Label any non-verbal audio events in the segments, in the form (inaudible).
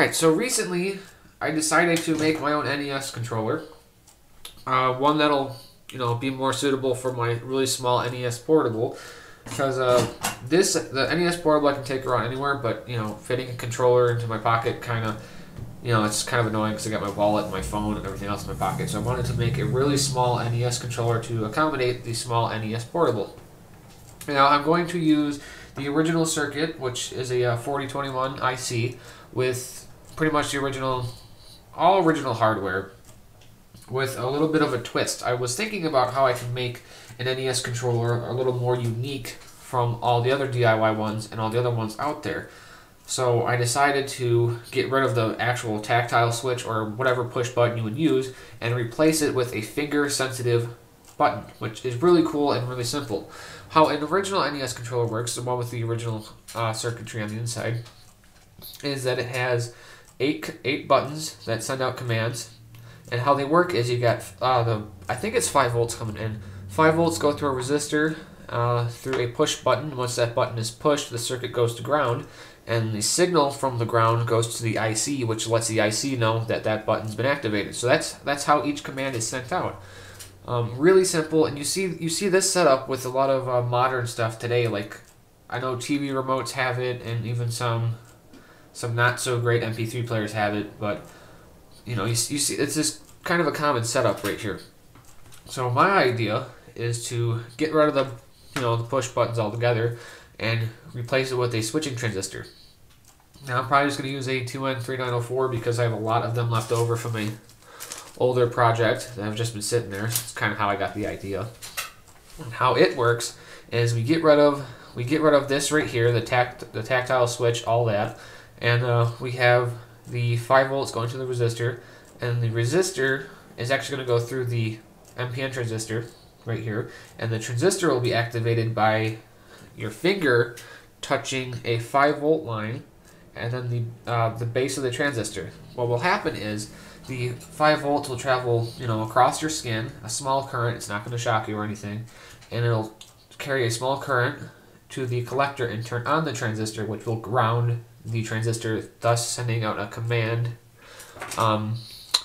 Alright, so recently I decided to make my own NES controller. Uh, one that'll, you know, be more suitable for my really small NES portable. Because uh, this, the NES portable I can take around anywhere, but, you know, fitting a controller into my pocket kind of, you know, it's kind of annoying because I got my wallet and my phone and everything else in my pocket. So I wanted to make a really small NES controller to accommodate the small NES portable. Now I'm going to use the original circuit, which is a uh, 4021 IC with pretty much the original, all original hardware with a little bit of a twist. I was thinking about how I can make an NES controller a little more unique from all the other DIY ones and all the other ones out there. So I decided to get rid of the actual tactile switch or whatever push button you would use and replace it with a finger sensitive button, which is really cool and really simple. How an original NES controller works, the one with the original uh, circuitry on the inside, is that it has eight eight buttons that send out commands, and how they work is you got uh, the I think it's five volts coming in. Five volts go through a resistor uh, through a push button. Once that button is pushed, the circuit goes to ground, and the signal from the ground goes to the IC, which lets the IC know that that button's been activated. So that's that's how each command is sent out. Um, really simple, and you see you see this setup with a lot of uh, modern stuff today. Like I know TV remotes have it, and even some some not so great MP3 players have it. But you know you, you see it's just kind of a common setup right here. So my idea is to get rid of the you know the push buttons altogether and replace it with a switching transistor. Now I'm probably just going to use a 2N3904 because I have a lot of them left over from a older project that have just been sitting there. It's kind of how I got the idea. And how it works is we get rid of we get rid of this right here, the tact the tactile switch, all that, and uh, we have the five volts going to the resistor, and the resistor is actually going to go through the NPN transistor right here, and the transistor will be activated by your finger touching a 5 volt line and then the uh, the base of the transistor. What will happen is the 5 volts will travel, you know, across your skin, a small current, it's not going to shock you or anything, and it'll carry a small current to the collector and turn on the transistor, which will ground the transistor, thus sending out a command um,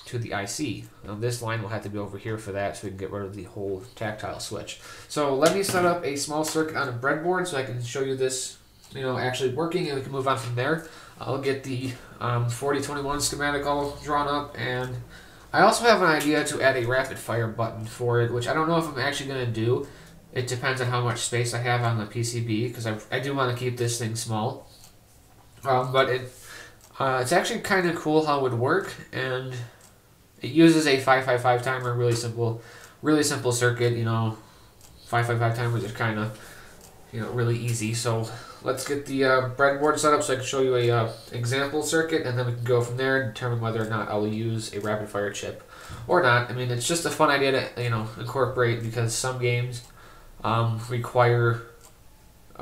to the IC. Now this line will have to be over here for that so we can get rid of the whole tactile switch. So let me set up a small circuit on a breadboard so I can show you this you know, actually working and we can move on from there. I'll get the um, 4021 schematic all drawn up and I also have an idea to add a rapid fire button for it, which I don't know if I'm actually going to do. It depends on how much space I have on the PCB because I, I do want to keep this thing small. Um, but it uh, it's actually kind of cool how it would work and it uses a 555 timer, really simple, really simple circuit. You know, 555 timers are kind of, you know, really easy. So let's get the uh, breadboard set up so I can show you a uh, example circuit, and then we can go from there and determine whether or not I'll use a rapid fire chip or not. I mean, it's just a fun idea to you know incorporate because some games um, require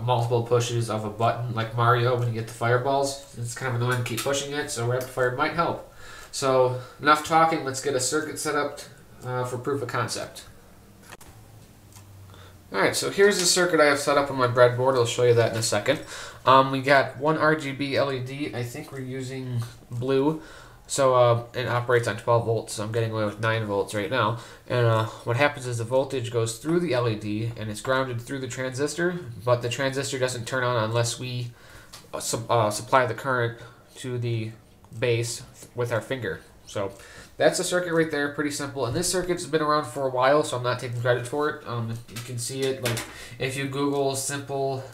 multiple pushes of a button, like Mario when you get the fireballs. It's kind of annoying to keep pushing it, so rapid fire might help. So enough talking, let's get a circuit set up uh, for proof of concept. Alright, so here's the circuit I have set up on my breadboard. I'll show you that in a second. Um, we got one RGB LED. I think we're using blue. So uh, it operates on 12 volts, so I'm getting away with 9 volts right now. And uh, what happens is the voltage goes through the LED and it's grounded through the transistor, but the transistor doesn't turn on unless we uh, su uh, supply the current to the base with our finger. So that's the circuit right there, pretty simple. And this circuit's been around for a while, so I'm not taking credit for it. Um, you can see it, like, if you Google simple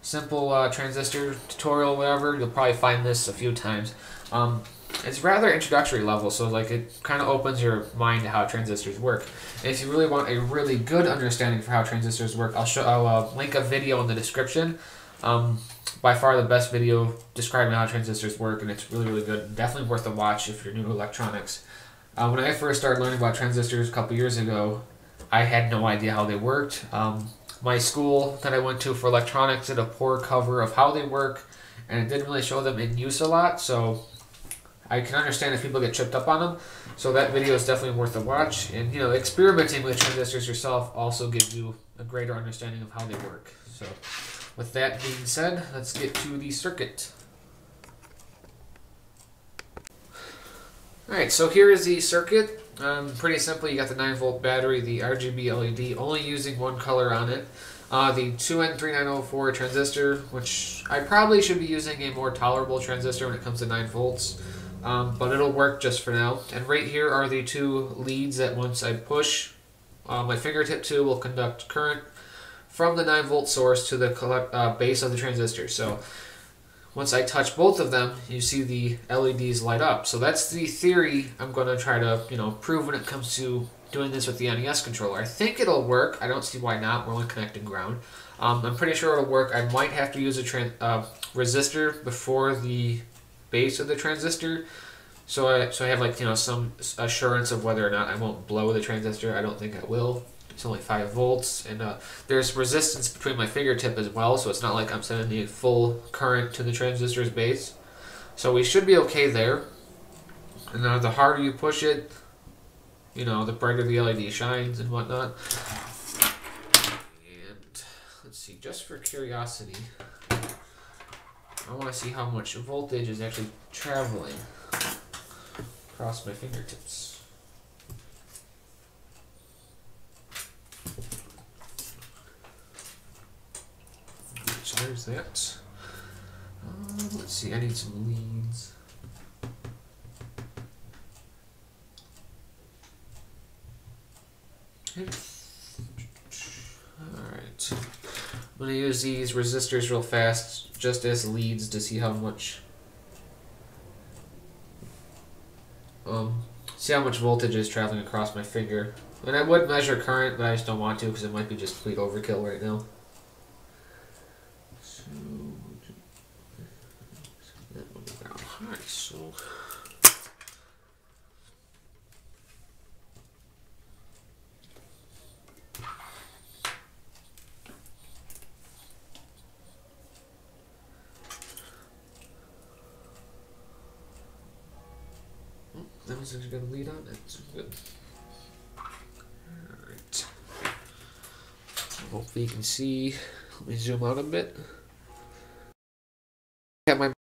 simple uh, transistor tutorial, whatever, you'll probably find this a few times. Um, it's rather introductory level, so like it kind of opens your mind to how transistors work. And if you really want a really good understanding for how transistors work, I'll show I'll uh, link a video in the description. Um, by far the best video describing how transistors work, and it's really really good. Definitely worth a watch if you're new to electronics. Uh, when I first started learning about transistors a couple years ago, I had no idea how they worked. Um, my school that I went to for electronics did a poor cover of how they work, and it didn't really show them in use a lot. So I can understand if people get tripped up on them. So that video is definitely worth a watch. And you know, experimenting with transistors yourself also gives you a greater understanding of how they work. So with that being said, let's get to the circuit. Alright, so here is the circuit. Um, pretty simple, you got the 9 volt battery, the RGB LED, only using one color on it. Uh, the 2N3904 transistor, which I probably should be using a more tolerable transistor when it comes to 9 volts, um, but it'll work just for now. And right here are the two leads that once I push, uh, my fingertip to will conduct current from the 9 volt source to the uh, base of the transistor. So once I touch both of them, you see the LEDs light up. So that's the theory I'm going to try to, you know, prove when it comes to doing this with the NES controller. I think it'll work. I don't see why not. We're only connecting ground. Um, I'm pretty sure it'll work. I might have to use a uh, resistor before the base of the transistor. So I, so I have like, you know, some assurance of whether or not I won't blow the transistor. I don't think I will. It's only 5 volts, and uh, there's resistance between my fingertip as well, so it's not like I'm sending the full current to the transistor's base. So we should be okay there. And now the harder you push it, you know, the brighter the LED shines and whatnot. And let's see, just for curiosity, I want to see how much voltage is actually traveling across my fingertips. there's that. Uh, let's see, I need some leads. Alright. I'm going to use these resistors real fast, just as leads to see how much... Um, see how much voltage is traveling across my finger. And I would measure current, but I just don't want to because it might be just complete overkill right now. So that was actually going to lead on it. So good. Alright. Hopefully you can see. Let me zoom out a bit. Have my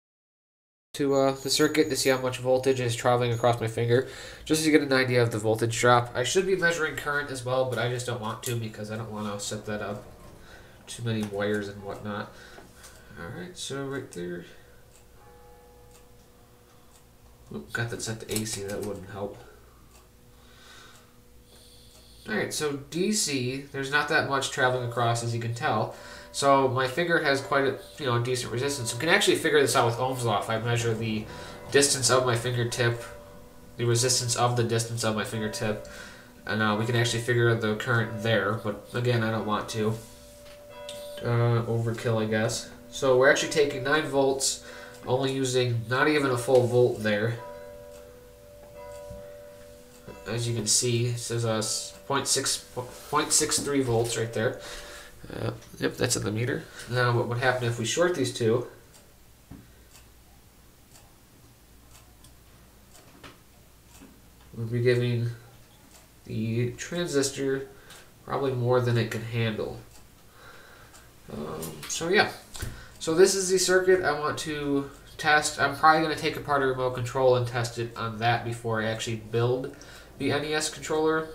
to uh, the circuit to see how much voltage is traveling across my finger, just to get an idea of the voltage drop. I should be measuring current as well, but I just don't want to because I don't want to set that up. Too many wires and whatnot. Alright, so right there. Got that set to AC, that wouldn't help. Alright, so DC, there's not that much traveling across as you can tell. So my finger has quite a you know decent resistance. You can actually figure this out with Ohm's law. If I measure the distance of my fingertip, the resistance of the distance of my fingertip, and uh, we can actually figure the current there. But again, I don't want to. Uh, overkill, I guess. So we're actually taking 9 volts, only using not even a full volt there. As you can see, it says uh, 0.6, 0.63 volts right there. Uh, yep, that's in the meter. Now what would happen if we short these two? We'd be giving the transistor probably more than it can handle. Um, so yeah, so this is the circuit I want to test. I'm probably going to take apart a remote control and test it on that before I actually build the NES controller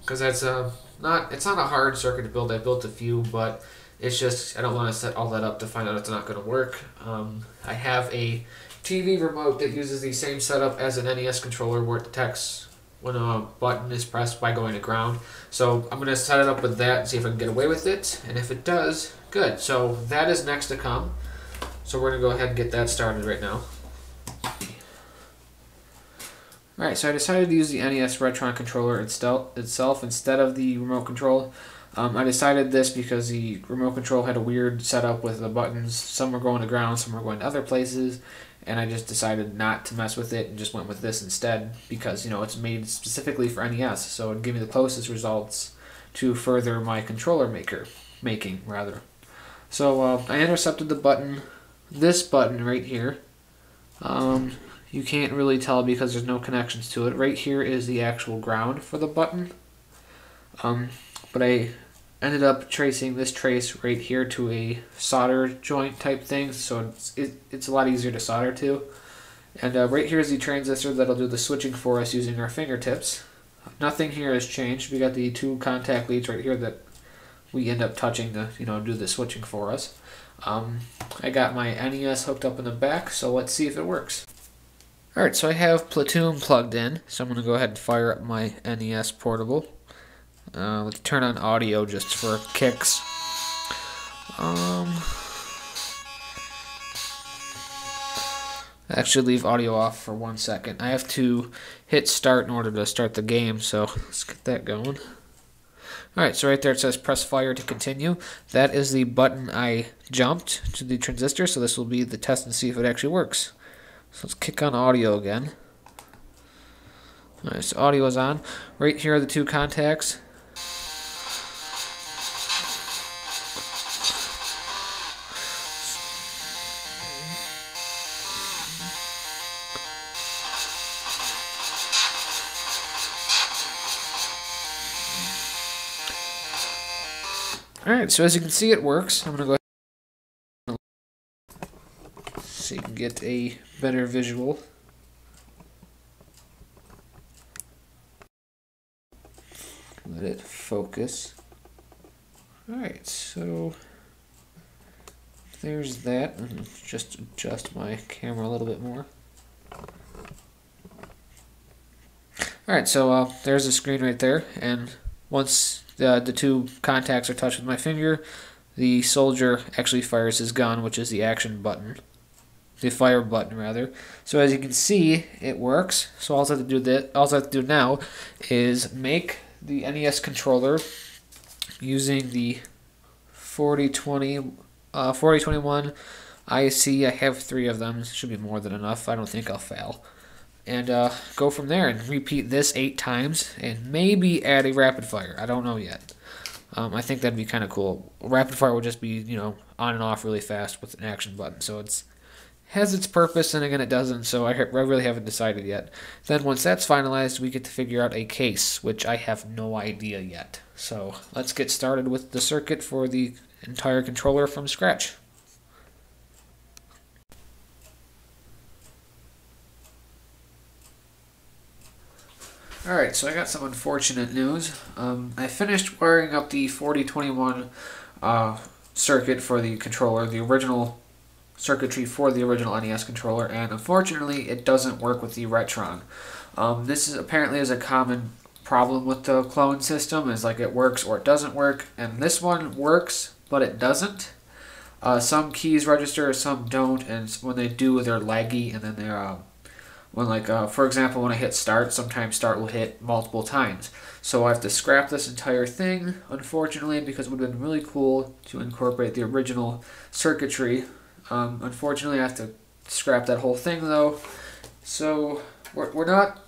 because that's a uh, not it's not a hard circuit to build. I built a few, but it's just I don't want to set all that up to find out it's not going to work. Um, I have a TV remote that uses the same setup as an NES controller where it detects when a button is pressed by going to ground. So I'm going to set it up with that and see if I can get away with it. And if it does, good. So that is next to come. So we're going to go ahead and get that started right now. Alright, so I decided to use the NES Retron controller itself instead of the remote control. Um, I decided this because the remote control had a weird setup with the buttons. Some were going to ground, some were going to other places, and I just decided not to mess with it and just went with this instead because, you know, it's made specifically for NES, so it'd give me the closest results to further my controller maker, making, rather. So uh, I intercepted the button, this button right here. Um, you can't really tell because there's no connections to it. Right here is the actual ground for the button. Um, but I ended up tracing this trace right here to a solder joint type thing, so it's, it, it's a lot easier to solder to. And uh, right here is the transistor that'll do the switching for us using our fingertips. Nothing here has changed. We got the two contact leads right here that we end up touching to you know do the switching for us. Um, I got my NES hooked up in the back, so let's see if it works. Alright, so I have Platoon plugged in, so I'm going to go ahead and fire up my NES portable. Uh, let's turn on audio just for kicks. Um, actually leave audio off for one second. I have to hit start in order to start the game, so let's get that going. Alright, so right there it says press fire to continue. That is the button I jumped to the transistor, so this will be the test and see if it actually works. So let's kick on audio again. Alright, so audio is on. Right here are the two contacts. Alright, so as you can see it works. I'm going to go ahead so you can get a better visual. Let it focus. Alright, so there's that. Just adjust my camera a little bit more. Alright, so uh, there's the screen right there, and once the, the two contacts are touched with my finger, the soldier actually fires his gun, which is the action button. The fire button, rather. So as you can see, it works. So all I have to do that, all I have to do now is make the NES controller using the 4020, uh, 4021 IC. I have three of them. Should be more than enough. I don't think I'll fail and uh, go from there and repeat this eight times and maybe add a rapid fire. I don't know yet. Um, I think that'd be kind of cool. Rapid fire would just be you know on and off really fast with an action button, so it's has its purpose, and again it doesn't. So I, I really haven't decided yet. Then once that's finalized, we get to figure out a case, which I have no idea yet. So let's get started with the circuit for the entire controller from scratch. Alright, so I got some unfortunate news. Um, I finished wiring up the 4021 uh, circuit for the controller, the original circuitry for the original NES controller, and unfortunately it doesn't work with the Retron. Um, this is apparently is a common problem with the clone system, is like it works or it doesn't work, and this one works, but it doesn't. Uh, some keys register, some don't, and when they do, they're laggy, and then they're uh, when like, uh, for example, when I hit start, sometimes start will hit multiple times. So I have to scrap this entire thing, unfortunately, because it would have been really cool to incorporate the original circuitry. Um, unfortunately, I have to scrap that whole thing though. So we're, we're not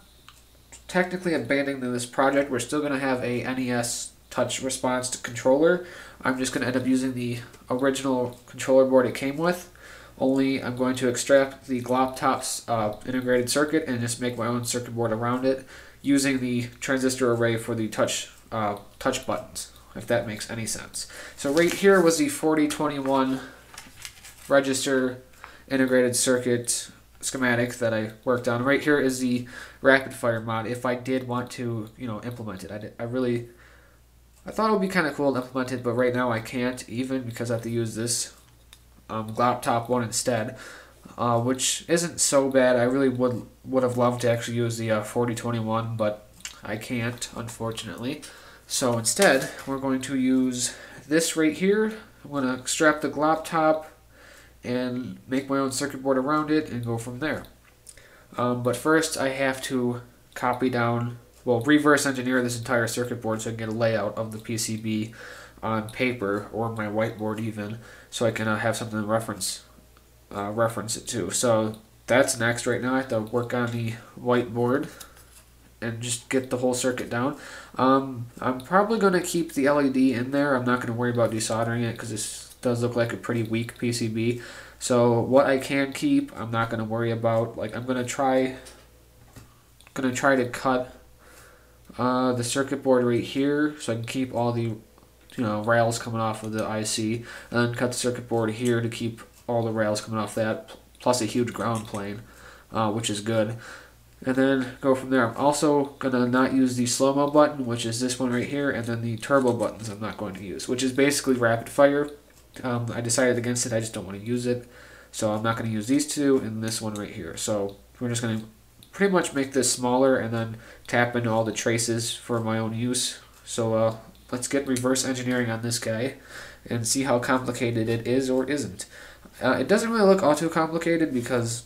technically abandoning this project. We're still going to have a NES touch response to controller. I'm just going to end up using the original controller board it came with only I'm going to extract the Gloptop's uh, integrated circuit and just make my own circuit board around it using the transistor array for the touch uh, touch buttons, if that makes any sense. So right here was the 4021 register integrated circuit schematic that I worked on. Right here is the rapid fire mod if I did want to, you know, implement it. I, did, I really, I thought it would be kind of cool to implement it, but right now I can't even because I have to use this um, glop top one instead, uh, which isn't so bad. I really would would have loved to actually use the uh, 4021, but I can't, unfortunately. So instead, we're going to use this right here. I'm going to strap the glop top and make my own circuit board around it and go from there. Um, but first, I have to copy down, well, reverse engineer this entire circuit board so I can get a layout of the PCB on paper or my whiteboard even, so I can uh, have something to reference uh, reference it to. So that's next. Right now, I have to work on the whiteboard and just get the whole circuit down. Um, I'm probably going to keep the LED in there. I'm not going to worry about desoldering it because this does look like a pretty weak PCB. So what I can keep, I'm not going to worry about. Like I'm going to try, going to try to cut uh, the circuit board right here so I can keep all the you know, rails coming off of the IC, and then cut the circuit board here to keep all the rails coming off that, plus a huge ground plane. uh, which is good. And then go from there. I'm also going to not use the slow-mo button, which is this one right here, and then the turbo buttons I'm not going to use, which is basically rapid fire. Um, I decided against it, I just don't want to use it. So I'm not going to use these two and this one right here. So we're just going to pretty much make this smaller and then tap into all the traces for my own use. So uh, let's get reverse engineering on this guy and see how complicated it is or isn't. Uh, it doesn't really look all too complicated because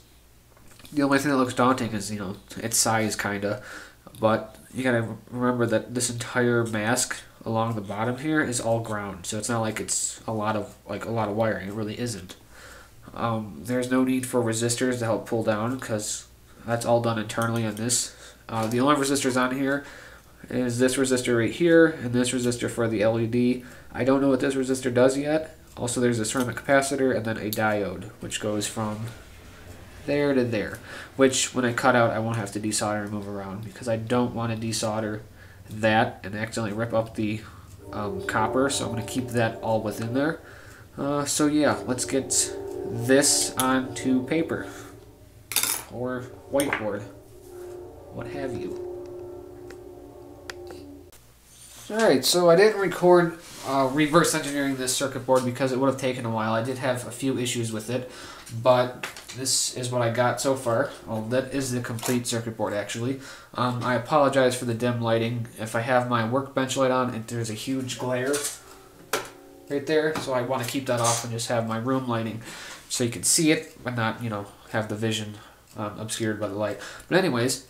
the only thing that looks daunting is, you know, its size, kind of. But you gotta remember that this entire mask along the bottom here is all ground, so it's not like it's a lot of like a lot of wiring. It really isn't. Um, there's no need for resistors to help pull down because that's all done internally on this. Uh, the only resistors on here is this resistor right here and this resistor for the LED. I don't know what this resistor does yet. Also, there's a ceramic capacitor and then a diode, which goes from there to there, which when I cut out, I won't have to desolder and move around because I don't want to desolder that and accidentally rip up the um, copper, so I'm going to keep that all within there. Uh, so yeah, let's get this onto paper or whiteboard, what have you. Alright, so I didn't record uh, reverse engineering this circuit board because it would have taken a while. I did have a few issues with it, but this is what I got so far. Well, that is the complete circuit board, actually. Um, I apologize for the dim lighting. If I have my workbench light on, it, there's a huge glare right there, so I want to keep that off and just have my room lighting so you can see it, but not, you know, have the vision um, obscured by the light. But anyways,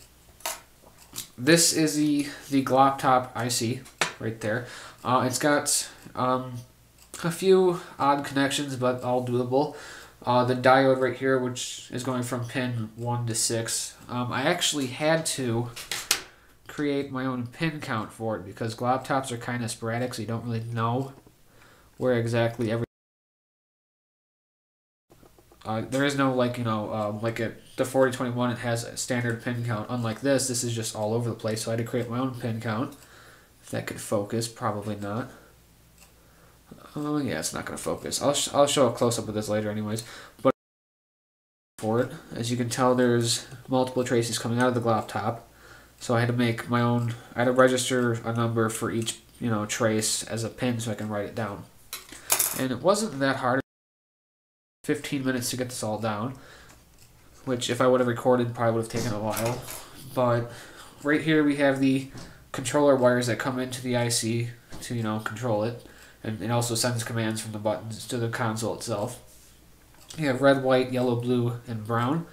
this is the, the Glop Top IC right there. Uh, it's got um, a few odd connections, but all doable. Uh, the diode right here, which is going from pin 1 to 6. Um, I actually had to create my own pin count for it because Glop Tops are kind of sporadic, so you don't really know where exactly every uh, there is no like you know um, like a the 4021 it has a standard pin count unlike this this is just all over the place so I had to create my own pin count that could focus? Probably not. Oh yeah it's not gonna focus. I'll, sh I'll show a close-up of this later anyways. But for it as you can tell there's multiple traces coming out of the glop top. So I had to make my own I had to register a number for each you know trace as a pin so I can write it down. And it wasn't that hard. 15 minutes to get this all down, which if I would have recorded probably would have taken a while. But right here we have the controller wires that come into the IC to, you know, control it. And it also sends commands from the buttons to the console itself. You have red, white, yellow, blue, and brown.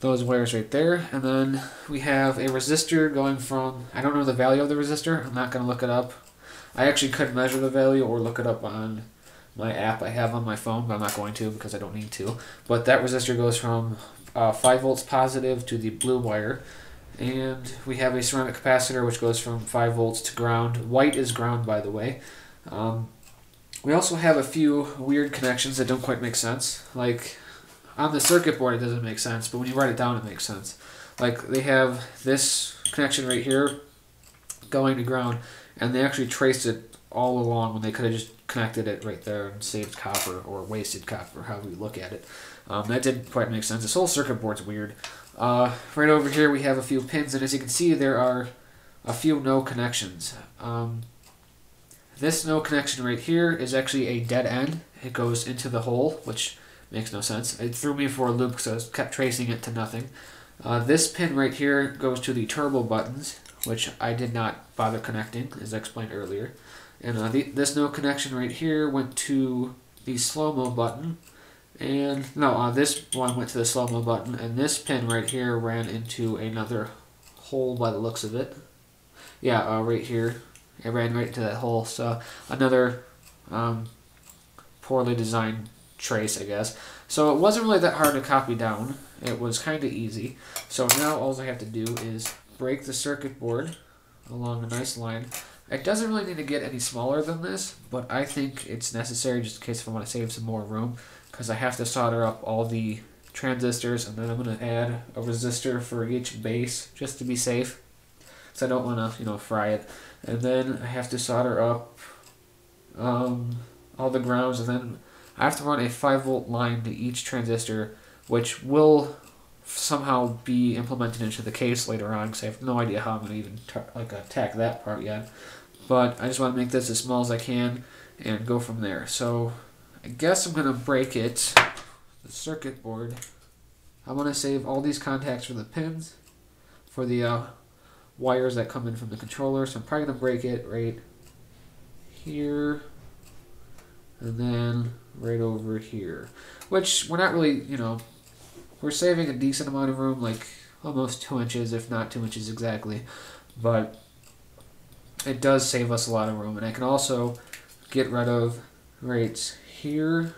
Those wires right there. And then we have a resistor going from, I don't know the value of the resistor. I'm not going to look it up. I actually could measure the value or look it up on my app I have on my phone, but I'm not going to because I don't need to. But that resistor goes from uh, 5 volts positive to the blue wire. And we have a ceramic capacitor which goes from 5 volts to ground. White is ground, by the way. Um, we also have a few weird connections that don't quite make sense. Like, on the circuit board it doesn't make sense, but when you write it down it makes sense. Like, they have this connection right here going to ground, and they actually traced it all along when they could have just connected it right there and saved copper or wasted copper, however you look at it. Um, that didn't quite make sense. This whole circuit board's weird. Uh, right over here we have a few pins, and as you can see, there are a few no connections. Um, this no connection right here is actually a dead end. It goes into the hole, which makes no sense. It threw me for a loop because I kept tracing it to nothing. Uh, this pin right here goes to the turbo buttons, which I did not bother connecting, as I explained earlier. And uh, the, this no connection right here went to the slow-mo button. And, no, uh, this one went to the slow-mo button. And this pin right here ran into another hole by the looks of it. Yeah, uh, right here. It ran right into that hole. So, another um, poorly designed trace, I guess. So it wasn't really that hard to copy down. It was kind of easy. So now all I have to do is break the circuit board along a nice line. It doesn't really need to get any smaller than this, but I think it's necessary just in case if I want to save some more room, because I have to solder up all the transistors, and then I'm going to add a resistor for each base, just to be safe, so I don't want to, you know, fry it. And then I have to solder up um, all the grounds, and then I have to run a 5 volt line to each transistor, which will somehow be implemented into the case later on because I have no idea how I'm going to even like attack that part yet. But I just want to make this as small as I can and go from there. So I guess I'm going to break it, the circuit board. I want to save all these contacts for the pins, for the uh, wires that come in from the controller. So I'm probably going to break it right here and then right over here. Which we're not really, you know, we're saving a decent amount of room, like almost two inches, if not two inches exactly. But it does save us a lot of room, and I can also get rid of right here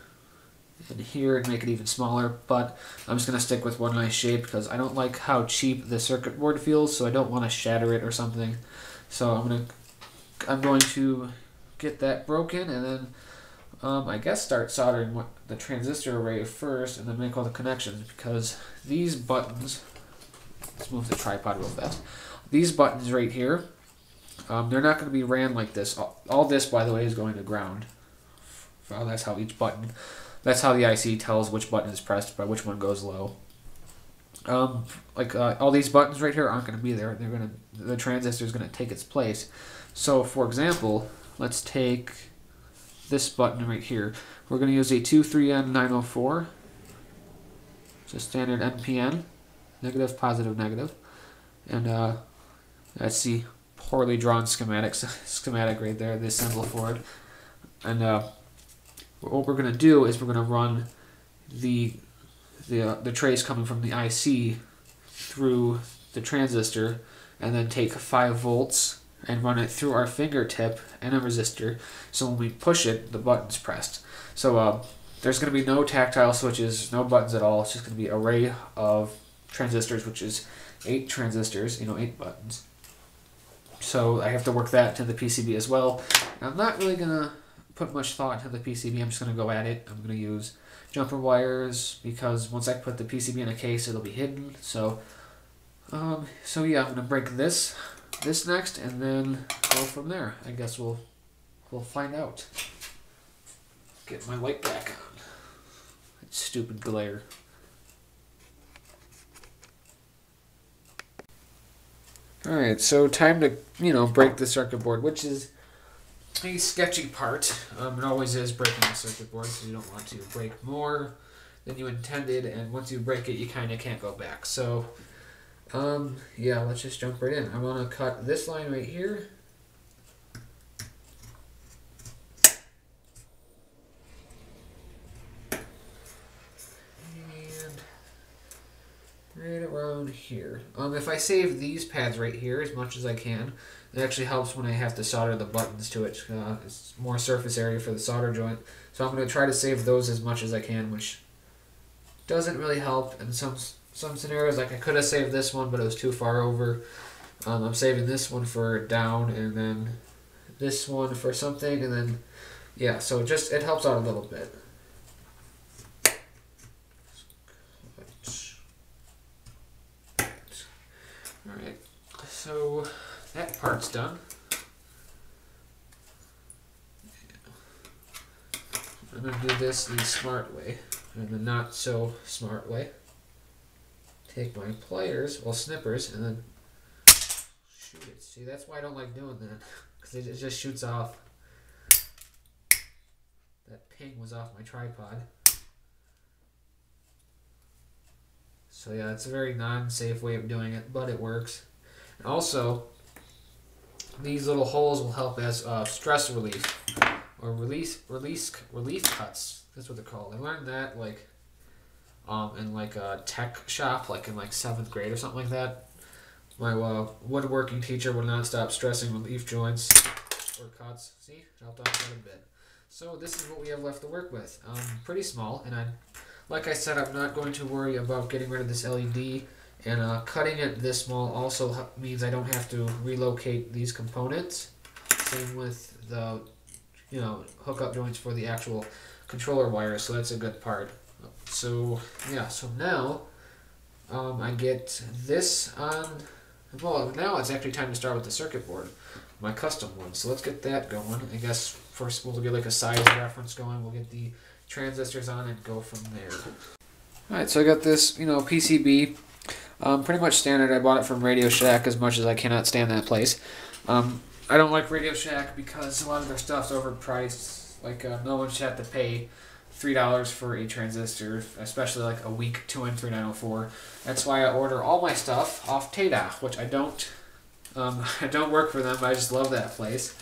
and here and make it even smaller. But I'm just gonna stick with one nice shape because I don't like how cheap the circuit board feels, so I don't want to shatter it or something. So I'm gonna I'm going to get that broken and then um, I guess start soldering what, the transistor array first and then make all the connections because these buttons, let's move the tripod real fast. These buttons right here, um, they're not going to be ran like this. All, all, this, by the way, is going to ground. That's how each button, that's how the IC tells which button is pressed by which one goes low. Um, like uh, all these buttons right here aren't going to be there. They're going to, the transistor is going to take its place. So, for example, let's take this button right here. We're going to use a 2N3904. It's a standard NPN, negative, positive, negative. And uh, that's the poorly drawn schematic, (laughs) schematic right there, the symbol for it. And uh, what we're going to do is we're going to run the, the, uh, the trace coming from the IC through the transistor and then take 5 volts and run it through our fingertip and a resistor. So when we push it, the button's pressed. So uh, there's going to be no tactile switches, no buttons at all. It's just going to be array of transistors, which is eight transistors, you know, eight buttons. So I have to work that to the PCB as well. I'm not really going to put much thought into the PCB. I'm just going to go at it. I'm going to use jumper wires because once I put the PCB in a case, it'll be hidden. So, um, so yeah, I'm going to break this this next and then go from there. I guess we'll we'll find out. Get my light back on. That stupid glare. Alright, so time to, you know, break the circuit board, which is a sketchy part. Um, it always is breaking the circuit board, so you don't want to break more than you intended, and once you break it, you kind of can't go back. So, um, yeah, let's just jump right in. I want to cut this line right here. Right around here. Um, if I save these pads right here as much as I can, it actually helps when I have to solder the buttons to it. Uh, it's more surface area for the solder joint. So I'm going to try to save those as much as I can, which doesn't really help in some some scenarios. Like I could have saved this one, but it was too far over. Um, I'm saving this one for down, and then this one for something, and then yeah. So just it helps out a little bit. All right, so that part's done. I'm gonna do this the smart way and the not so smart way take my pliers, well snippers, and then shoot it. See, that's why I don't like doing that, (laughs) because it, it just shoots off. That ping was off my tripod. So yeah, it's a very non-safe way of doing it, but it works. Also, these little holes will help as uh, stress relief or release release relief cuts. That's what they're called. I learned that like um, in like a tech shop, like in like seventh grade or something like that. My uh, woodworking teacher would not stop stressing relief joints or cuts. See, helped out quite a bit. So this is what we have left to work with. Um, pretty small, and I, like I said, I'm not going to worry about getting rid of this LED. And uh, cutting it this small also means I don't have to relocate these components. Same with the, you know, hookup joints for the actual controller wires. So that's a good part. So yeah, so now um, I get this on. Well, now it's actually time to start with the circuit board, my custom one. So let's get that going. I guess first we'll get like a size reference going. We'll get the transistors on and go from there. Alright, so I got this, you know, PCB. Um, pretty much standard. I bought it from Radio Shack as much as I cannot stand that place. Um, I don't like Radio Shack because a lot of their stuff's overpriced. Like, uh, no one should have to pay three dollars for a transistor, especially like a weak two and three nine oh four. That's why I order all my stuff off Tayda, which I don't. Um, (laughs) I don't work for them, but I just love that place.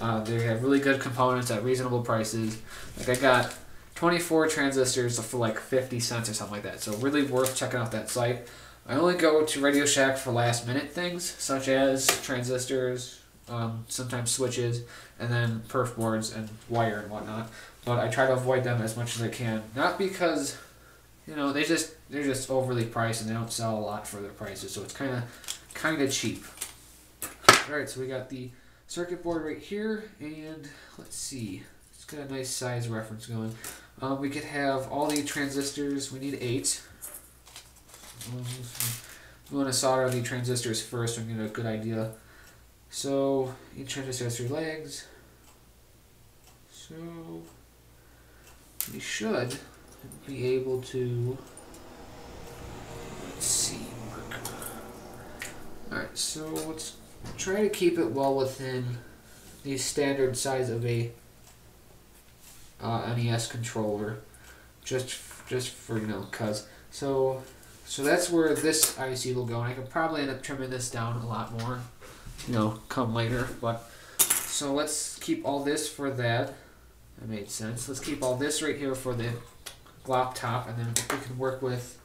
Uh, they have really good components at reasonable prices. Like I got 24 transistors for like 50 cents or something like that. So really worth checking out that site. I only go to Radio Shack for last minute things, such as transistors, um, sometimes switches, and then perf boards and wire and whatnot. But I try to avoid them as much as I can. Not because, you know, they just they're just overly priced and they don't sell a lot for their prices, so it's kind of kind of cheap. All right, so we got the circuit board right here, and let's see, it's got a nice size reference going. Um, we could have all the transistors. We need eight. We want to solder the transistors first we get a good idea. So each transistor has three legs. So we should be able to. Let's see. Alright, so let's try to keep it well within the standard size of a uh, NES controller, just just for you know, cause so so that's where this IC will go, and I could probably end up trimming this down a lot more, you know, come later. But so let's keep all this for that. That made sense. Let's keep all this right here for the glop top, and then we can work with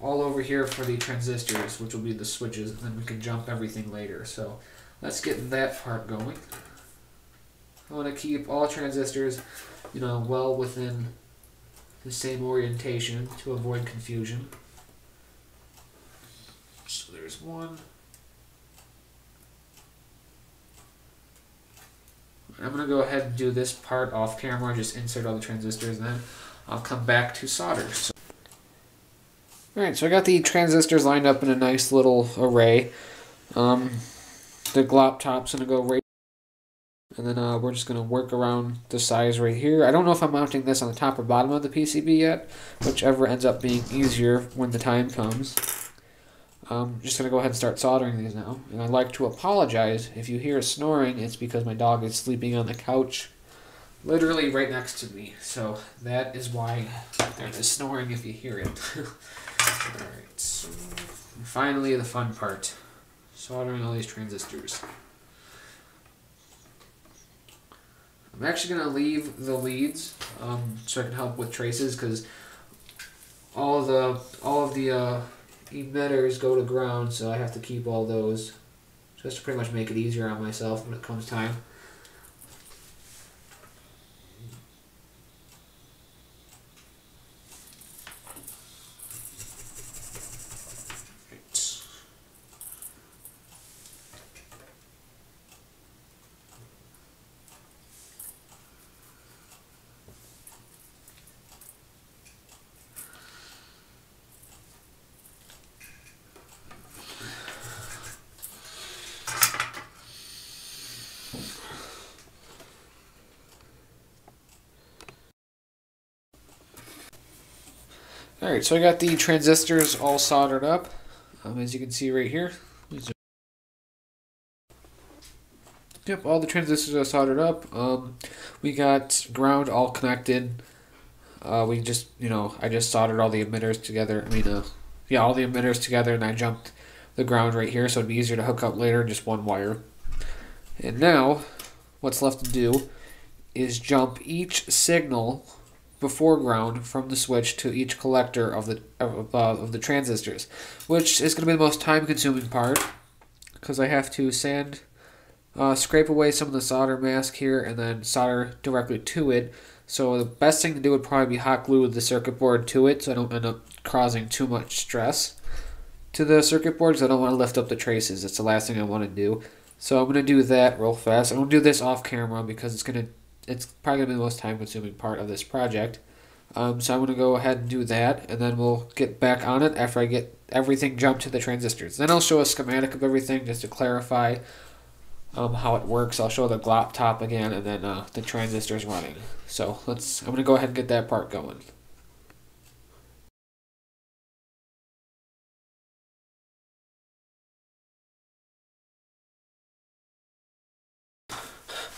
all over here for the transistors, which will be the switches, and then we can jump everything later. So let's get that part going. I want to keep all transistors you know, well within the same orientation to avoid confusion. There's one. I'm going to go ahead and do this part off camera, just insert all the transistors, and then I'll come back to solder. So Alright, so I got the transistors lined up in a nice little array. Um, the glop top's going to go right and then uh, we're just going to work around the size right here. I don't know if I'm mounting this on the top or bottom of the PCB yet, whichever ends up being easier when the time comes. I'm um, just going to go ahead and start soldering these now. And I'd like to apologize if you hear a snoring, it's because my dog is sleeping on the couch literally right next to me. So that is why there is a snoring if you hear it. (laughs) Alright, finally the fun part. Soldering all these transistors. I'm actually going to leave the leads um, so I can help with traces because all the all of the uh, emitters go to ground, so I have to keep all those just to pretty much make it easier on myself when it comes time. Alright, so I got the transistors all soldered up, um, as you can see right here. Yep, all the transistors are soldered up. Um, we got ground all connected. Uh, we just, you know, I just soldered all the emitters together. I mean, uh, yeah, all the emitters together, and I jumped the ground right here, so it'd be easier to hook up later, just one wire. And now, what's left to do is jump each signal before ground from the switch to each collector of the of, uh, of the transistors, which is going to be the most time-consuming part because I have to sand, uh, scrape away some of the solder mask here, and then solder directly to it. So the best thing to do would probably be hot glue the circuit board to it, so I don't end up causing too much stress to the circuit board. Because I don't want to lift up the traces. That's the last thing I want to do. So I'm going to do that real fast. I'm going to do this off camera because it's going to it's probably to be the most time consuming part of this project. Um, so I'm to go ahead and do that, and then we'll get back on it after I get everything jumped to the transistors. Then I'll show a schematic of everything just to clarify um, how it works. I'll show the glop top again, and then uh, the transistors running. So let's. I'm going to go ahead and get that part going.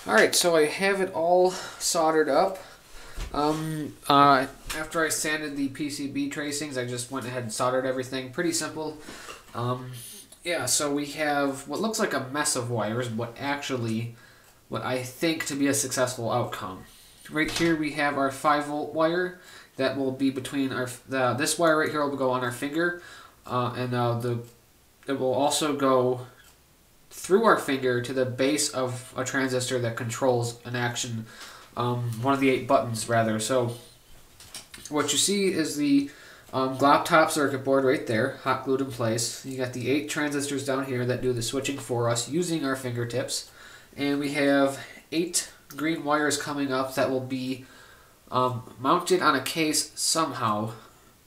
Alright, so I have it all soldered up. Um, uh, after I sanded the PCB tracings, I just went ahead and soldered everything. Pretty simple. Um, yeah, so we have what looks like a mess of wires, but actually what I think to be a successful outcome. Right here we have our 5 volt wire that will be between our, the, this wire right here will go on our finger, uh, and uh, the it will also go through our finger to the base of a transistor that controls an action, um, one of the eight buttons rather. So what you see is the um, top circuit board right there, hot glued in place. You got the eight transistors down here that do the switching for us using our fingertips. And we have eight green wires coming up that will be um, mounted on a case somehow.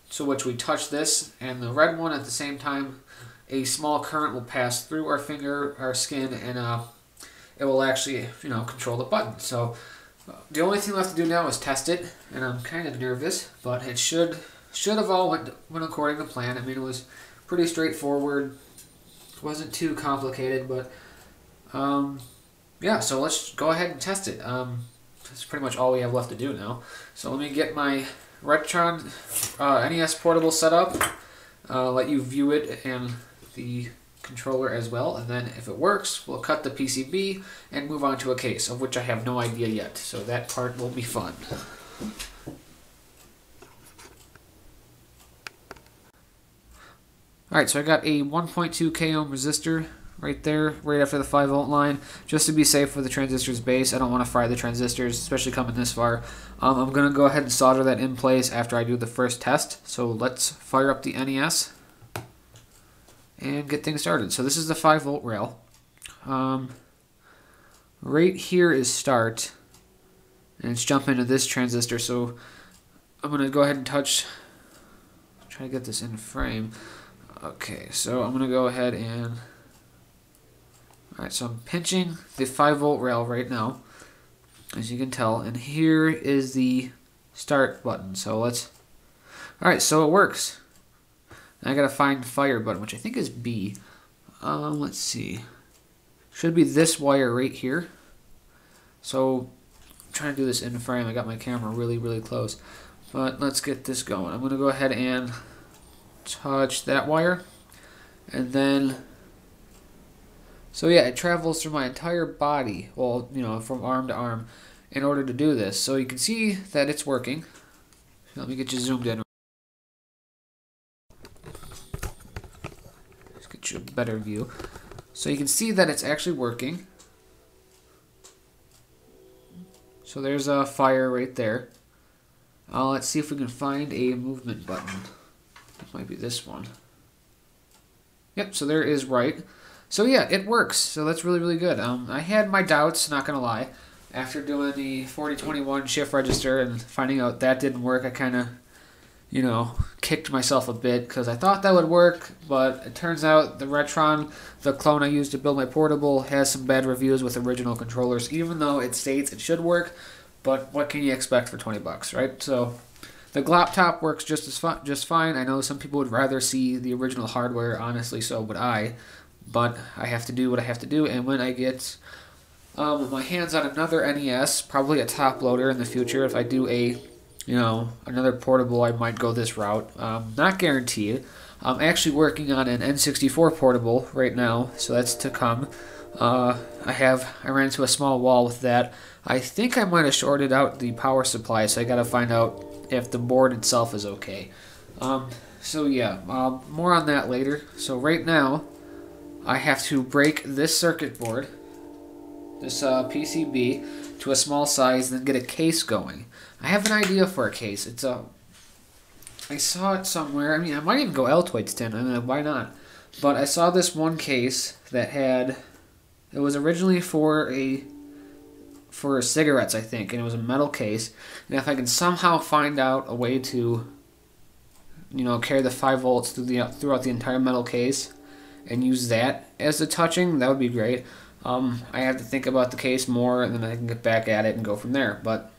So which we touch this and the red one at the same time a small current will pass through our finger, our skin, and uh, it will actually, you know, control the button. So uh, the only thing left to do now is test it, and I'm kind of nervous, but it should should have all went, went according to plan. I mean, it was pretty straightforward. It wasn't too complicated, but um, yeah. So let's go ahead and test it. Um, that's pretty much all we have left to do now. So let me get my Retron uh, NES portable set up. Uh, let you view it and the controller as well, and then if it works, we'll cut the PCB and move on to a case, of which I have no idea yet, so that part will be fun. Alright, so I got a 1.2 k ohm resistor right there, right after the 5 volt line, just to be safe for the transistor's base. I don't want to fry the transistors, especially coming this far. Um, I'm going to go ahead and solder that in place after I do the first test. So let's fire up the NES and get things started. So this is the 5 volt rail. Um, right here is start, and it's jump into this transistor. So I'm going to go ahead and touch, try to get this in frame. Okay, so I'm going to go ahead and, alright, so I'm pinching the 5 volt rail right now, as you can tell, and here is the start button. So let's, alright, so it works. I gotta find fire button, which I think is B. Um, let's see. Should be this wire right here. So, I'm trying to do this in frame. I got my camera really, really close. But let's get this going. I'm gonna go ahead and touch that wire. And then, so yeah, it travels through my entire body. Well, you know, from arm to arm in order to do this. So you can see that it's working. Let me get you zoomed in a better view. So you can see that it's actually working. So there's a fire right there. Uh, let's see if we can find a movement button. It might be this one. Yep, so there is right. So yeah, it works. So that's really, really good. Um, I had my doubts, not going to lie. After doing the 4021 shift register and finding out that didn't work, I kind of you know, kicked myself a bit because I thought that would work, but it turns out the Retron, the clone I used to build my portable, has some bad reviews with original controllers, even though it states it should work. But what can you expect for 20 bucks, right? So the Glop Top works just as just fine. I know some people would rather see the original hardware, honestly, so would I. But I have to do what I have to do, and when I get um, my hands on another NES, probably a top loader in the future, if I do a you know, another portable, I might go this route. Um, not guaranteed. I'm actually working on an N64 portable right now, so that's to come. Uh, I have I ran into a small wall with that. I think I might have shorted out the power supply, so I got to find out if the board itself is okay. Um, so yeah, uh, more on that later. So right now, I have to break this circuit board, this uh, PCB, to a small size, then get a case going. I have an idea for a case. It's a. I saw it somewhere. I mean, I might even go Altoids tin. I mean, why not? But I saw this one case that had. It was originally for a. For cigarettes, I think, and it was a metal case. And if I can somehow find out a way to, you know, carry the five volts through the throughout the entire metal case, and use that as the touching, that would be great. Um, I have to think about the case more, and then I can get back at it and go from there. But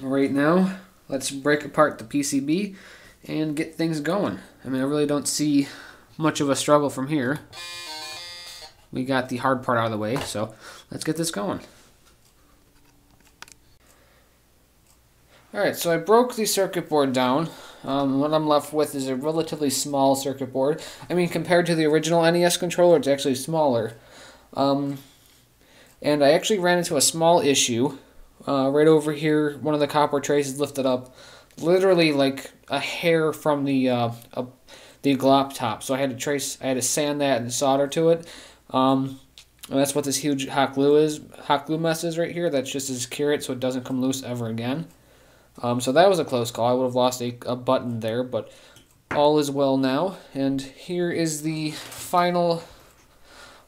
right now, let's break apart the PCB and get things going. I mean, I really don't see much of a struggle from here. We got the hard part out of the way, so let's get this going. Alright, so I broke the circuit board down. Um, what I'm left with is a relatively small circuit board. I mean, compared to the original NES controller, it's actually smaller. Um, and I actually ran into a small issue uh, right over here, one of the copper traces is lifted up, literally like a hair from the uh, the glop top. So I had to trace, I had to sand that and solder to it. Um, and that's what this huge hot glue is, hot glue mess is right here. That's just to secure it so it doesn't come loose ever again. Um, so that was a close call. I would have lost a, a button there, but all is well now. And here is the final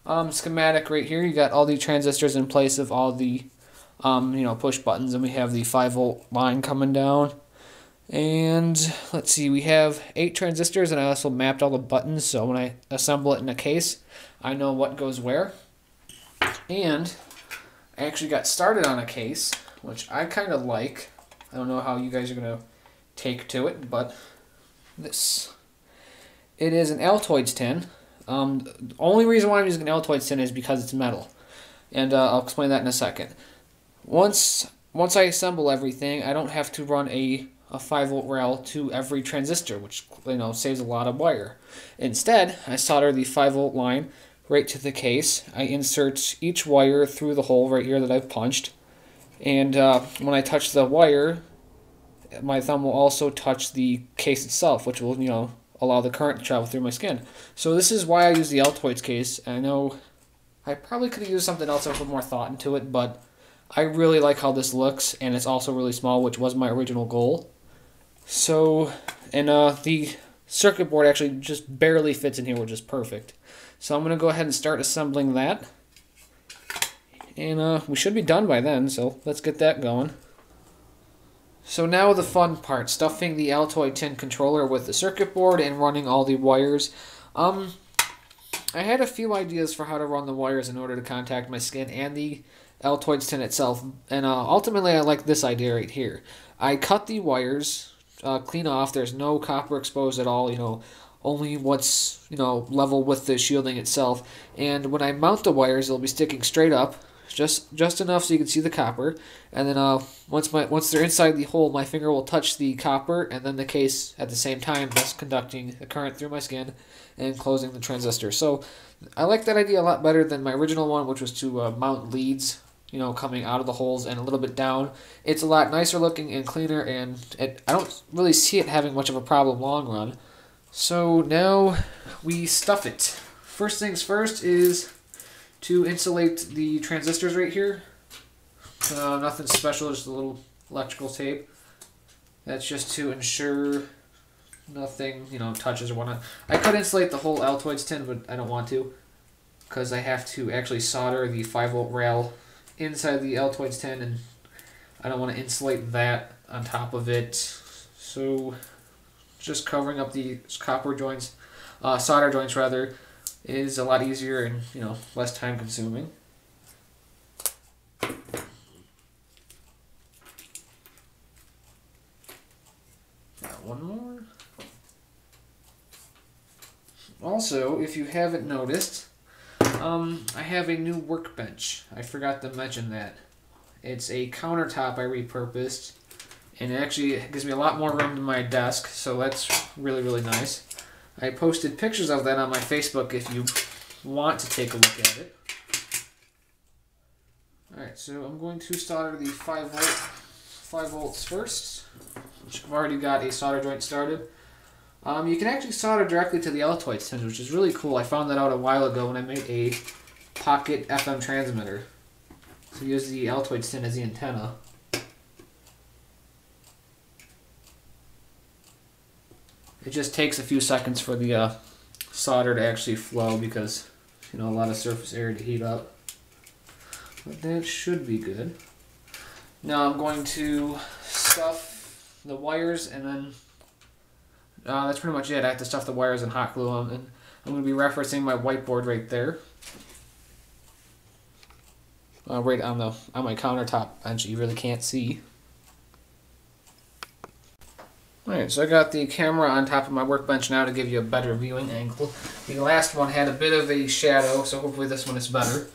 um, schematic right here. You got all the transistors in place of all the um, you know push buttons, and we have the 5 volt line coming down. And let's see, we have eight transistors, and I also mapped all the buttons, so when I assemble it in a case, I know what goes where. And I actually got started on a case, which I kind of like. I don't know how you guys are going to take to it, but this. It is an Altoids tin. Um, the only reason why I'm using an Altoids tin is because it's metal. And uh, I'll explain that in a second. Once once I assemble everything, I don't have to run a, a 5 volt rail to every transistor, which you know saves a lot of wire. Instead, I solder the 5 volt line right to the case. I insert each wire through the hole right here that I've punched. And uh, when I touch the wire, my thumb will also touch the case itself, which will, you know, allow the current to travel through my skin. So this is why I use the Altoids case. I know I probably could have used something else and put more thought into it, but I really like how this looks, and it's also really small, which was my original goal. So, and uh, the circuit board actually just barely fits in here, which is perfect. So I'm going to go ahead and start assembling that. And uh, we should be done by then, so let's get that going. So now the fun part, stuffing the Altoid tin controller with the circuit board and running all the wires. Um, I had a few ideas for how to run the wires in order to contact my skin and the Altoids tin itself, and uh, ultimately I like this idea right here. I cut the wires uh, clean off, there's no copper exposed at all, you know, only what's, you know, level with the shielding itself, and when I mount the wires, they'll be sticking straight up, just just enough so you can see the copper. And then uh, once my once they're inside the hole, my finger will touch the copper and then the case at the same time, thus conducting the current through my skin and closing the transistor. So I like that idea a lot better than my original one, which was to uh, mount leads. You know, coming out of the holes and a little bit down. It's a lot nicer looking and cleaner, and it, I don't really see it having much of a problem long run. So now we stuff it. First things first is to insulate the transistors right here. Uh, nothing special, just a little electrical tape. That's just to ensure nothing, you know, touches or whatnot. I could insulate the whole Altoids tin, but I don't want to. Because I have to actually solder the 5 volt rail inside the Altoids tin, and I don't want to insulate that on top of it. So, just covering up the copper joints, uh, solder joints rather, is a lot easier and you know less time consuming. One more. Also, if you haven't noticed, um, I have a new workbench. I forgot to mention that. It's a countertop I repurposed, and it actually gives me a lot more room to my desk, so that's really, really nice. I posted pictures of that on my Facebook if you want to take a look at it. Alright, so I'm going to solder the 5 volt 5 volts first, which I've already got a solder joint started. Um, you can actually solder directly to the Altoids tin, which is really cool. I found that out a while ago when I made a pocket FM transmitter. So use the Altoids tin as the antenna. It just takes a few seconds for the uh, solder to actually flow because you know a lot of surface area to heat up. But that should be good. Now I'm going to stuff the wires and then uh, that's pretty much it. I have to stuff the wires and hot glue them and I'm going to be referencing my whiteboard right there. Uh, right on the on my countertop bench you really can't see. Alright, so I got the camera on top of my workbench now to give you a better viewing angle. The last one had a bit of a shadow, so hopefully this one is better.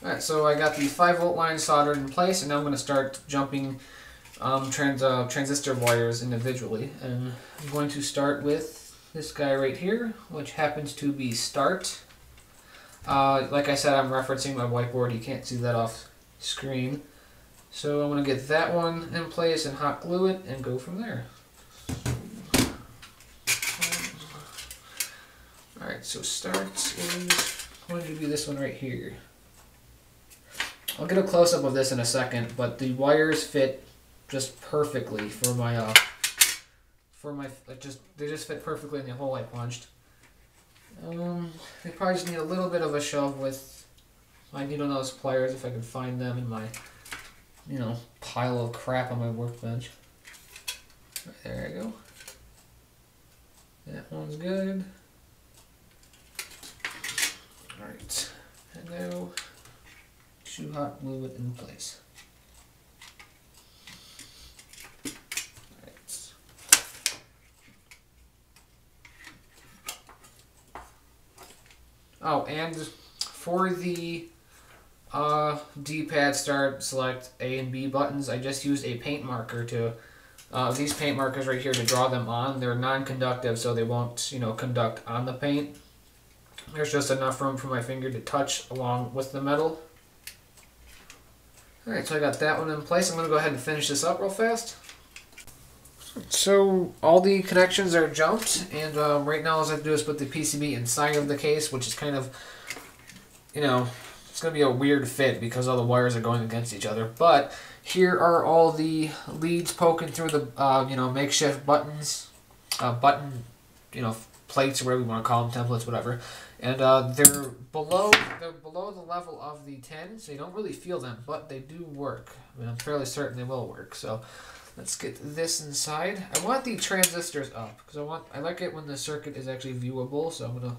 Alright, so I got the 5 volt line soldered in place, and now I'm going to start jumping um, trans uh, transistor wires individually, and I'm going to start with this guy right here, which happens to be start. Uh, like I said, I'm referencing my whiteboard. You can't see that off screen. So I'm going to get that one in place and hot glue it and go from there. Alright, so start is going to be this one right here. I'll get a close-up of this in a second, but the wires fit just perfectly for my, uh, for my, like just, they just fit perfectly in the hole I punched. Um, they probably just need a little bit of a shove with my needle nose pliers if I can find them in my, you know, pile of crap on my workbench. There I go. That one's good. Alright, and now hot glue it in place. Right. Oh, and for the uh, D-pad start, select A and B buttons, I just used a paint marker to, uh, these paint markers right here to draw them on. They're non-conductive, so they won't, you know, conduct on the paint. There's just enough room for my finger to touch along with the metal. Alright, so I got that one in place. I'm going to go ahead and finish this up real fast. So all the connections are jumped, and um, right now all I have to do is put the PCB inside of the case, which is kind of, you know, it's going to be a weird fit because all the wires are going against each other. But here are all the leads poking through the, uh, you know, makeshift buttons, uh, button, you know, plates or whatever you want to call them, templates, whatever and uh, they're below they're below the level of the 10 so you don't really feel them but they do work I mean, I'm fairly certain they will work so let's get this inside I want the transistors up because I want I like it when the circuit is actually viewable so I'm gonna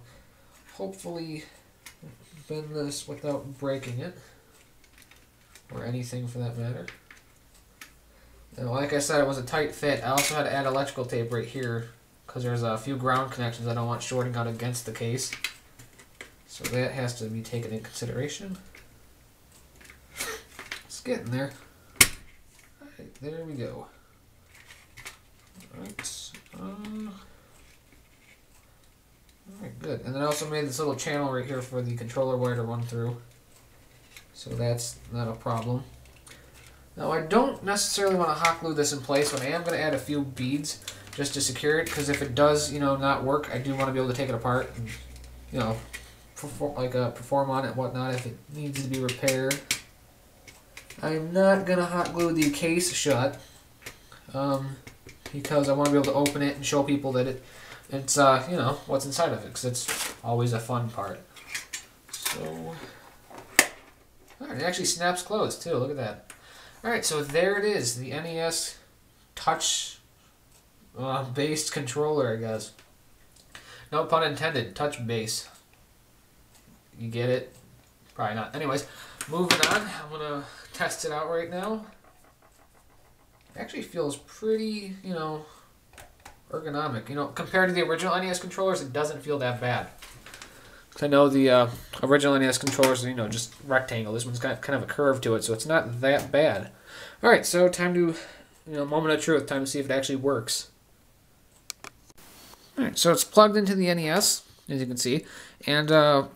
hopefully bend this without breaking it or anything for that matter and like I said it was a tight fit I also had to add electrical tape right here because there's a few ground connections I don't want shorting out against the case so that has to be taken in consideration. It's getting there. There we go. Alright. Uh, Alright, good. And then I also made this little channel right here for the controller wire to run through. So that's not a problem. Now I don't necessarily want to hot glue this in place, but I am going to add a few beads just to secure it, because if it does, you know, not work, I do want to be able to take it apart and, you know, perform, like uh, perform on it whatnot if it needs to be repaired. I'm not gonna hot glue the case shut um, because I want to be able to open it and show people that it it's uh, you know what's inside of it because it's always a fun part. So it actually snaps closed too. Look at that. All right, so there it is, the NES touch uh, based controller, I guess. No pun intended, touch base. You get it? Probably not. Anyways, moving on. I'm going to test it out right now. It actually feels pretty, you know, ergonomic. You know, compared to the original NES controllers, it doesn't feel that bad. I know the uh, original NES controllers, you know, just rectangle. This one's got kind of a curve to it, so it's not that bad. All right, so time to, you know, moment of truth. Time to see if it actually works. All right, so it's plugged into the NES, as you can see, and uh,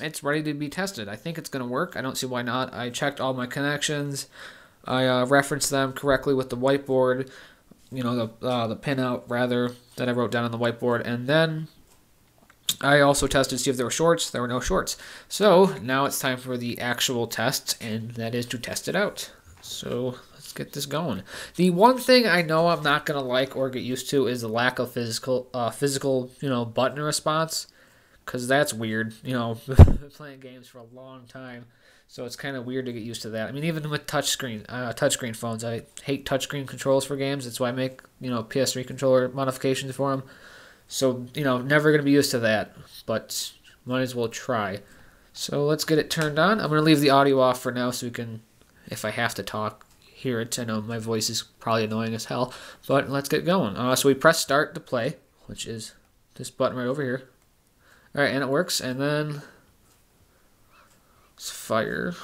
it's ready to be tested. I think it's going to work. I don't see why not. I checked all my connections. I uh, referenced them correctly with the whiteboard, you know, the, uh, the pinout, rather, that I wrote down on the whiteboard. And then I also tested to see if there were shorts. There were no shorts. So now it's time for the actual test, and that is to test it out. So let's get this going. The one thing I know I'm not going to like or get used to is the lack of physical, uh, physical, you know, button response because that's weird. You know, (laughs) playing games for a long time, so it's kind of weird to get used to that. I mean, even with touchscreen, uh, touchscreen phones, I hate touchscreen controls for games. That's why I make you know PS3 controller modifications for them. So you know, never gonna be used to that, but might as well try. So let's get it turned on. I'm gonna leave the audio off for now, so we can, if I have to talk, hear it. I know my voice is probably annoying as hell, but let's get going. Uh, so we press start to play, which is this button right over here. Alright, and it works, and then let's fire.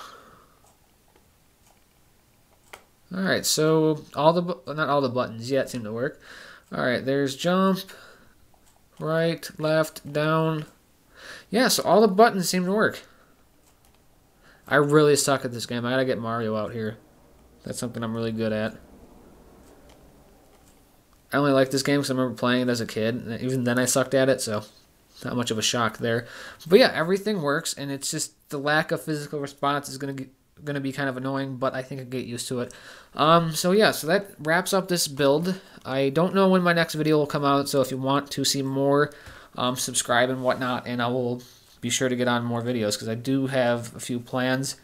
All right, so all the not all the buttons yet seem to work. All right, there's jump, right, left, down. Yeah, so all the buttons seem to work. I really suck at this game. I gotta get Mario out here. That's something I'm really good at. I only like this game because I remember playing it as a kid. And even then, I sucked at it, so not much of a shock there. But yeah, everything works, and it's just the lack of physical response is gonna gonna be kind of annoying, but I think I get used to it. Um, so yeah, so that wraps up this build. I don't know when my next video will come out, so if you want to see more, um, subscribe and whatnot, and I will be sure to get on more videos because I do have a few plans.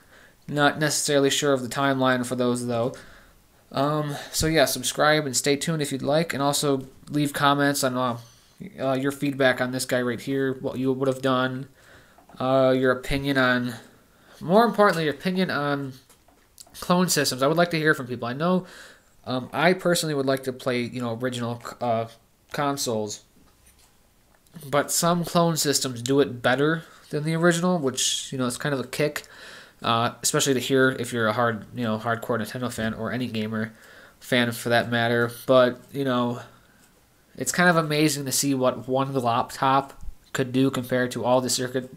Not necessarily sure of the timeline for those though. Um, so yeah, subscribe and stay tuned if you'd like, and also leave comments on uh, uh, your feedback on this guy right here, what you would have done, uh, your opinion on, more importantly, your opinion on clone systems. I would like to hear from people. I know um, I personally would like to play, you know, original uh, consoles, but some clone systems do it better than the original, which you know it's kind of a kick. Uh, especially to hear if you're a hard, you know, hardcore Nintendo fan or any gamer fan for that matter. But you know, it's kind of amazing to see what one laptop could do compared to all the circuit,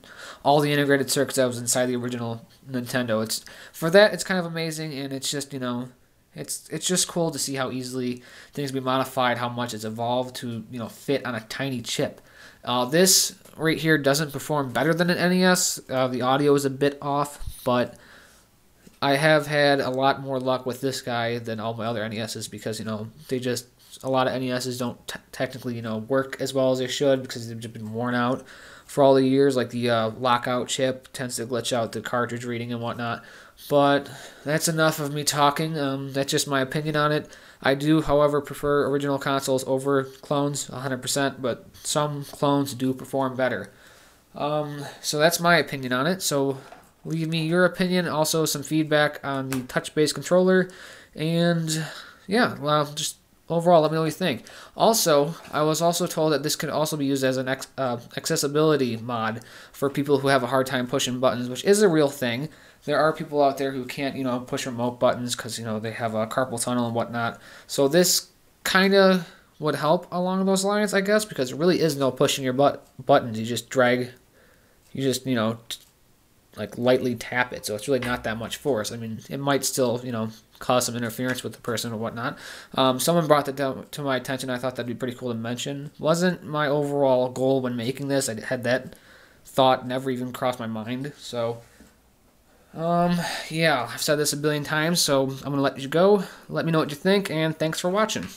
all the integrated circuits that was inside the original Nintendo. It's for that it's kind of amazing, and it's just you know. It's, it's just cool to see how easily things be modified, how much it's evolved to you know fit on a tiny chip. Uh, this right here doesn't perform better than an NES. Uh, the audio is a bit off, but I have had a lot more luck with this guy than all my other NESs because you know they just a lot of NESs don't t- technically you know work as well as they should because they've just been worn out for all the years. Like the uh, lockout chip tends to glitch out the cartridge reading and whatnot. But that's enough of me talking. Um, that's just my opinion on it. I do, however, prefer original consoles over clones 100%, but some clones do perform better. Um, so that's my opinion on it. So leave me your opinion, also some feedback on the touch-based controller, and yeah, well, just overall, let me know what you think. Also, I was also told that this could also be used as an ex- uh, accessibility mod for people who have a hard time pushing buttons, which is a real thing. There are people out there who can't, you know, push remote buttons because you know they have a carpal tunnel and whatnot. So this kind of would help along those lines, I guess, because there really is no pushing your butt buttons. You just drag, you just you know, like lightly tap it. So it's really not that much force. I mean, it might still you know cause some interference with the person or whatnot. Um, someone brought that to my attention. I thought that'd be pretty cool to mention. Wasn't my overall goal when making this. I had that thought never even crossed my mind. So. Um, yeah, I've said this a billion times, so I'm gonna let you go. Let me know what you think, and thanks for watching.